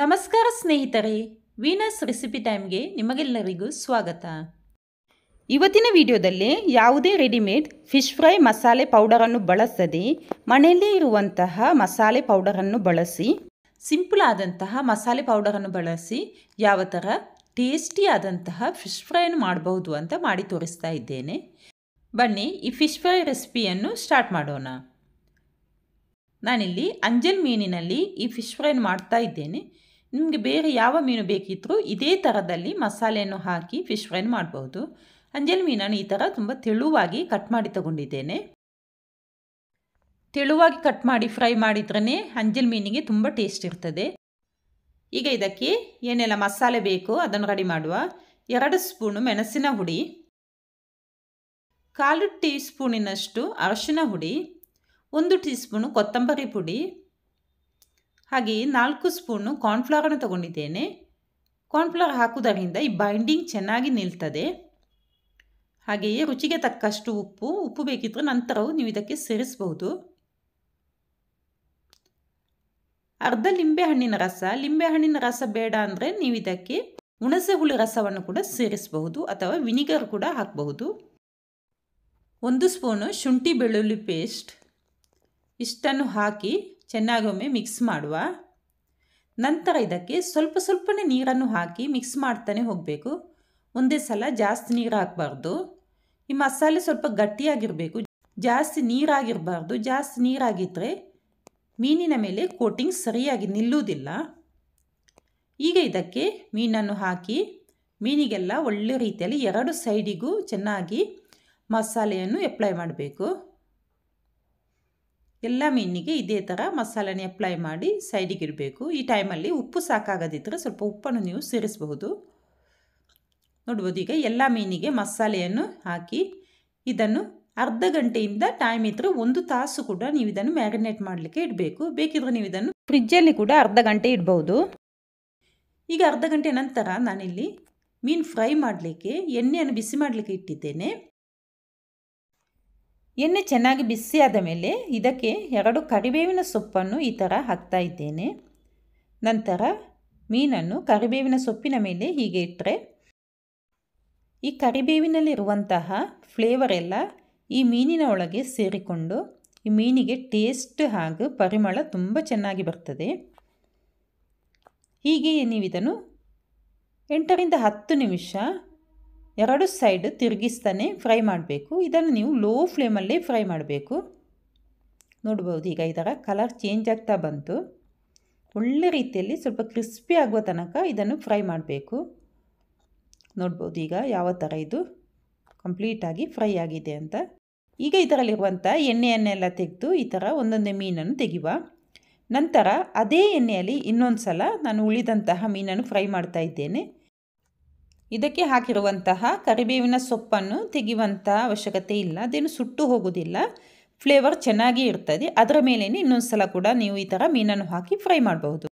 ನಮಸ್ಕಾರ ಸ್ನೇಹಿತರೆ, Venus recipe ಟೈಮ್ಗೆ ನಿಮಗೆಲ್ಲರಿಗೂ ಸ್ವಾಗತ. ಇವತ್ತಿನ ವಿಡಿಯೋದಲ್ಲಿ ಯಾವುದೇ ರೆಡಿಮೇಡ್ ಫಿಶ್ ಫ್ರೈ ಮಸಾಲೆ ಪೌಡರನ್ನು ಬಳಸದೆ ಮನೆಯಲ್ಲೇ ಇರುವಂತಹ ಮಸಾಲೆ ಪೌಡರನ್ನು ಬಳಸಿ, ಸಿಂಪಲ್ ಆದಂತಹ ಮಸಾಲೆ ಪೌಡರನ್ನು ಬಳಸಿ ಯಾವ ಥರ ಟೇಸ್ಟಿ ಆದಂತಹ ಫಿಶ್ ಫ್ರೈಯನ್ನು ಮಾಡಬಹುದು ಅಂತ ಮಾಡಿ ತೋರಿಸ್ತಾ ಇದ್ದೇನೆ. ಬನ್ನಿ ಈ ಫಿಶ್ ಫ್ರೈ ರೆಸಿಪಿಯನ್ನು ಸ್ಟಾರ್ಟ್ ಮಾಡೋಣ. ನಾನಿಲ್ಲಿ ಅಂಜಲ್ ಮೀನಿನಲ್ಲಿ ಈ ಫಿಶ್ ಫ್ರೈನ ಮಾಡ್ತಾ ಇದ್ದೇನೆ. ನಿಮಗೆ ಬೇರೆ ಯಾವ ಮೀನು ಬೇಕಿದ್ದರೂ ಇದೇ ಥರದಲ್ಲಿ ಮಸಾಲೆಯನ್ನು ಹಾಕಿ ಫಿಶ್ ಫ್ರೈನ ಮಾಡ್ಬೋದು. ಅಂಜಲ್ ಮೀನನ್ನು ಈ ಥರ ತುಂಬ ತೆಳುವಾಗಿ ಕಟ್ ಮಾಡಿ ತಗೊಂಡಿದ್ದೇನೆ. ತೆಳುವಾಗಿ ಕಟ್ ಮಾಡಿ ಫ್ರೈ ಮಾಡಿದ್ರೇ ಅಂಜಲ್ ಮೀನಿಗೆ ತುಂಬ ಟೇಸ್ಟ್ ಇರ್ತದೆ. ಈಗ ಇದಕ್ಕೆ ಏನೆಲ್ಲ ಮಸಾಲೆ ಬೇಕೋ ಅದನ್ನು ರೆಡಿ ಮಾಡುವ. ಎರಡು ಸ್ಪೂನು ಮೆಣಸಿನ ಹುಡಿ, ಕಾಲು ಟೀ ಸ್ಪೂನಿನಷ್ಟು ಅರಶಿನ ಹುಡಿ ಒಂದು ಟೀ ಸ್ಪೂನು ಕೊತ್ತಂಬರಿ ಪುಡಿ ಹಾಗೆಯೇ ನಾಲ್ಕು ಸ್ಪೂನು ಕಾರ್ನ್ಫ್ಲವರನ್ನು ತಗೊಂಡಿದ್ದೇನೆ. ಕಾರ್ನ್ಫ್ಲವರ್ ಹಾಕುವುದರಿಂದ ಈ ಬೈಂಡಿಂಗ್ ಚೆನ್ನಾಗಿ ನಿಲ್ತದೆ. ಹಾಗೆಯೇ ರುಚಿಗೆ ತಕ್ಕಷ್ಟು ಉಪ್ಪು ಉಪ್ಪು ಬೇಕಿದ್ದರೆ ನಂತರವೂ ನೀವು ಇದಕ್ಕೆ ಸೇರಿಸಬಹುದು. ಅರ್ಧ ಲಿಂಬೆ ಹಣ್ಣಿನ ರಸ, ಲಿಂಬೆ ಹಣ್ಣಿನ ರಸ ಬೇಡ ಅಂದರೆ ನೀವು ಇದಕ್ಕೆ ಹುಣಸೆ ಹುಳಿ ರಸವನ್ನು ಕೂಡ ಸೇರಿಸಬಹುದು ಅಥವಾ ವಿನಿಗರ್ ಕೂಡ ಹಾಕಬಹುದು. ಒಂದು ಸ್ಪೂನು ಶುಂಠಿ ಬೆಳ್ಳುಳ್ಳಿ ಪೇಸ್ಟ್ ಇಷ್ಟನ್ನು ಹಾಕಿ ಚೆನ್ನಾಗಿ ಒಮ್ಮೆ ಮಿಕ್ಸ್ ಮಾಡುವ. ನಂತರ ಇದಕ್ಕೆ ಸ್ವಲ್ಪ ಸ್ವಲ್ಪನೇ ನೀರನ್ನು ಹಾಕಿ ಮಿಕ್ಸ್ ಮಾಡ್ತಾನೆ ಹೋಗಬೇಕು. ಒಂದೇ ಸಲ ಜಾಸ್ತಿ ನೀರು ಹಾಕಬಾರ್ದು. ಈ ಮಸಾಲೆ ಸ್ವಲ್ಪ ಗಟ್ಟಿಯಾಗಿರಬೇಕು. ಜಾಸ್ತಿ ನೀರಾಗಿರಬಾರ್ದು. ಜಾಸ್ತಿ ನೀರಾಗಿದ್ದರೆ ಮೀನಿನ ಮೇಲೆ ಕೋಟಿಂಗ್ ಸರಿಯಾಗಿ ನಿಲ್ಲುವುದಿಲ್ಲ. ಈಗ ಇದಕ್ಕೆ ಮೀನನ್ನು ಹಾಕಿ ಮೀನಿಗೆಲ್ಲ ಒಳ್ಳೆ ರೀತಿಯಲ್ಲಿ ಎರಡು ಸೈಡಿಗೂ ಚೆನ್ನಾಗಿ ಮಸಾಲೆಯನ್ನು ಅಪ್ಲೈ ಮಾಡಬೇಕು. ಎಲ್ಲ ಮೀನಿಗೆ ಇದೇ ಥರ ಮಸಾಲೆನೇ ಅಪ್ಲೈ ಮಾಡಿ ಸೈಡಿಗೆ ಇರಬೇಕು ಈ ಟೈಮಲ್ಲಿ ಉಪ್ಪು ಸಾಕಾಗದಿದ್ದರೆ ಸ್ವಲ್ಪ ಉಪ್ಪನ್ನು ನೀವು ಸೇರಿಸಬಹುದು. ನೋಡ್ಬೋದು, ಈಗ ಎಲ್ಲ ಮೀನಿಗೆ ಮಸಾಲೆಯನ್ನು ಹಾಕಿ ಇದನ್ನು ಅರ್ಧ ಗಂಟೆಯಿಂದ ಟೈಮ್ ಇದ್ದರೆ ಒಂದು ತಾಸು ಕೂಡ ನೀವು ಇದನ್ನು ಮ್ಯಾರಿನೇಟ್ ಮಾಡಲಿಕ್ಕೆ ಇಡಬೇಕು. ಬೇಕಿದ್ರೆ ನೀವು ಇದನ್ನು ಫ್ರಿಜ್ಜಲ್ಲಿ ಕೂಡ ಅರ್ಧ ಗಂಟೆ ಇಡಬಹುದು. ಈಗ ಅರ್ಧ ಗಂಟೆ ನಂತರ ನಾನಿಲ್ಲಿ ಮೀನು ಫ್ರೈ ಮಾಡಲಿಕ್ಕೆ ಎಣ್ಣೆಯನ್ನು ಬಿಸಿ ಮಾಡಲಿಕ್ಕೆ ಇಟ್ಟಿದ್ದೇನೆ. ಎಣ್ಣೆ ಚೆನ್ನಾಗಿ ಬಿಸಿಯಾದ ಮೇಲೆ ಇದಕ್ಕೆ ಎರಡು ಕರಿಬೇವಿನ ಸೊಪ್ಪನ್ನು ಈ ಥರ ಹಾಕ್ತಾ ಇದ್ದೇನೆ. ನಂತರ ಮೀನನ್ನು ಕರಿಬೇವಿನ ಸೊಪ್ಪಿನ ಮೇಲೆ ಹೀಗೆ ಇಟ್ಟರೆ ಈ ಕರಿಬೇವಿನಲ್ಲಿರುವಂತಹ ಫ್ಲೇವರ್ ಎಲ್ಲ ಈ ಮೀನಿನ ಒಳಗೆ ಸೇರಿಕೊಂಡು ಈ ಮೀನಿಗೆ ಟೇಸ್ಟ್ ಹಾಗೂ ಪರಿಮಳ ತುಂಬ ಚೆನ್ನಾಗಿ ಬರ್ತದೆ. ಹೀಗೆಯೇ ನೀವು ಇದನ್ನು ಎಂಟರಿಂದ ಹತ್ತು ನಿಮಿಷ ಎರಡು ಸೈಡ್ ತಿರುಗಿಸ್ತಾನೆ ಫ್ರೈ ಮಾಡಬೇಕು. ಇದನ್ನು ನೀವು ಲೋ ಫ್ಲೇಮಲ್ಲೇ ಫ್ರೈ ಮಾಡಬೇಕು. ನೋಡ್ಬೋದು ಈಗ ಈ ಥರ ಕಲರ್ ಚೇಂಜ್ ಆಗ್ತಾ ಬಂತು. ಒಳ್ಳೆ ರೀತಿಯಲ್ಲಿ ಸ್ವಲ್ಪ ಕ್ರಿಸ್ಪಿ ಆಗುವ ತನಕ ಇದನ್ನು ಫ್ರೈ ಮಾಡಬೇಕು. ನೋಡ್ಬೋದು ಈಗ ಯಾವ ಥರ ಇದು ಕಂಪ್ಲೀಟಾಗಿ ಫ್ರೈ ಆಗಿದೆ ಅಂತ. ಈಗ ಇದರಲ್ಲಿರುವಂಥ ಎಣ್ಣೆಯನ್ನೆಲ್ಲ ತೆಗೆದು ಈ ಥರ ಒಂದೊಂದೇ ಮೀನನ್ನು ತೆಗೆಯುವ. ನಂತರ ಅದೇ ಎಣ್ಣೆಯಲ್ಲಿ ಇನ್ನೊಂದು ಸಲ ನಾನು ಉಳಿದಂತಹ ಮೀನನ್ನು ಫ್ರೈ ಮಾಡ್ತಾ ಇದ್ದೇನೆ. ಇದಕ್ಕೆ ಹಾಕಿರುವಂತಹ ಕರಿಬೇವಿನ ಸೊಪ್ಪನ್ನು ತೆಗೆಯುವಂಥ ಅವಶ್ಯಕತೆ ಇಲ್ಲ. ಅದೇನು ಸುಟ್ಟು ಹೋಗೋದಿಲ್ಲ. ಫ್ಲೇವರ್ ಚೆನ್ನಾಗಿ ಇರ್ತದೆ. ಅದರ ಮೇಲೇ ಇನ್ನೊಂದು ಸಲ ಕೂಡ ನೀವು ಈ ಥರ ಮೀನನ್ನು ಹಾಕಿ ಫ್ರೈ ಮಾಡಬಹುದು.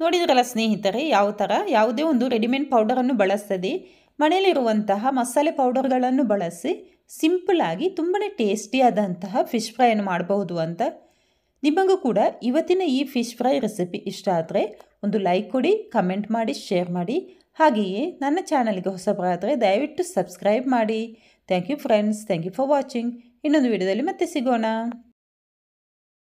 ನೋಡಿದ್ರಲ್ಲ ಸ್ನೇಹಿತರೆ, ಯಾವ ಥರ ಯಾವುದೇ ಒಂದು ರೆಡಿಮೇಡ್ ಪೌಡರನ್ನು ಬಳಸ್ತದೆ ಮನೆಯಲ್ಲಿರುವಂತಹ ಮಸಾಲೆ ಪೌಡರ್ಗಳನ್ನು ಬಳಸಿ ಸಿಂಪಲಾಗಿ ತುಂಬಾ ಟೇಸ್ಟಿಯಾದಂತಹ ಫಿಶ್ ಫ್ರೈಯನ್ನು ಮಾಡಬಹುದು ಅಂತ ನಿಮಗೂ ಕೂಡ ಇವತ್ತಿನ ಈ ಫಿಶ್ ಫ್ರೈ ರೆಸಿಪಿ ಇಷ್ಟ ಆದರೆ ಒಂದು ಲೈಕ್ ಕೊಡಿ ಕಮೆಂಟ್ ಮಾಡಿ ಶೇರ್ ಮಾಡಿ. ಹಾಗೆಯೇ ನನ್ನ ಚಾನಲ್ಗೆ ಹೊಸಬರಾದರೆ ದಯವಿಟ್ಟು ಸಬ್ಸ್ಕ್ರೈಬ್ ಮಾಡಿ. Thank you friends, thank you for watching. ಇನ್ನೊಂದು ವಿಡಿಯೋದಲ್ಲಿ ಮತ್ತೆ ಸಿಗೋಣ.